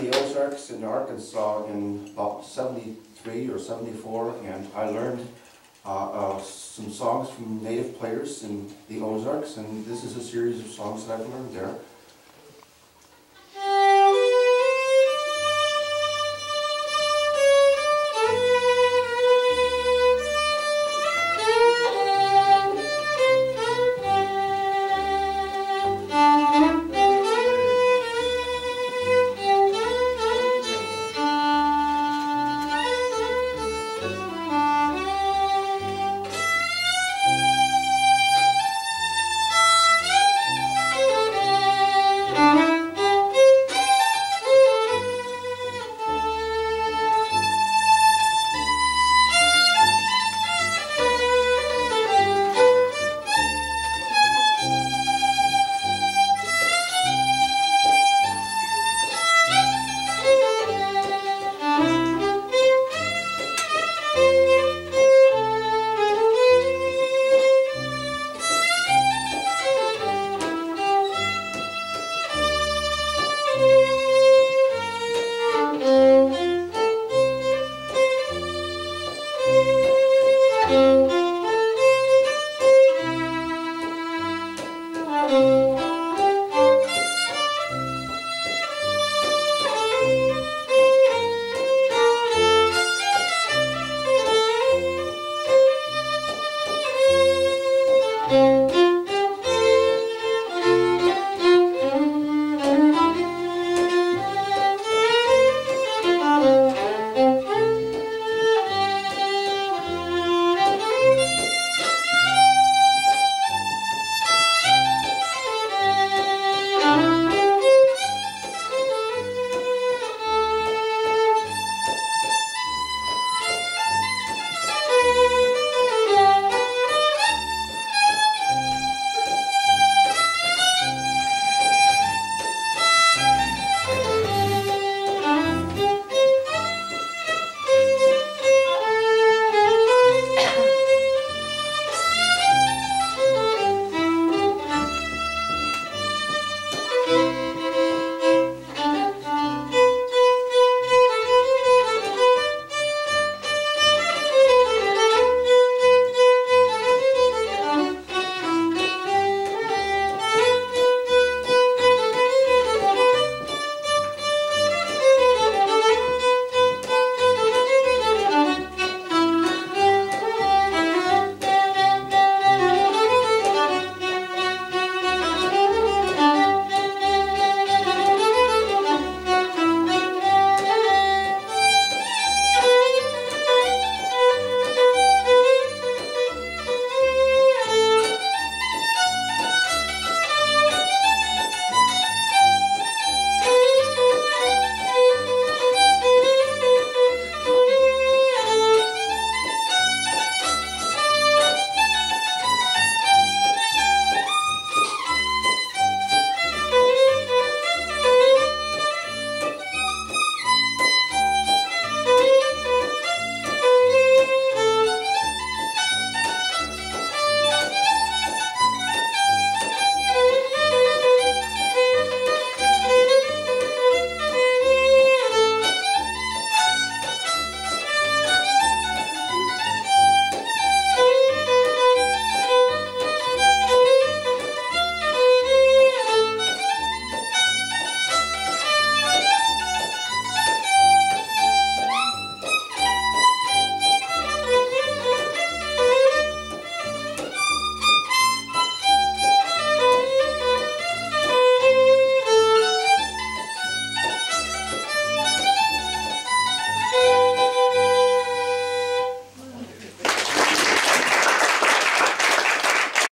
the Ozarks in Arkansas in about seventy-three or seventy-four, and I learned uh, uh, some songs from native players in the Ozarks, and this is a series of songs that I've learned there.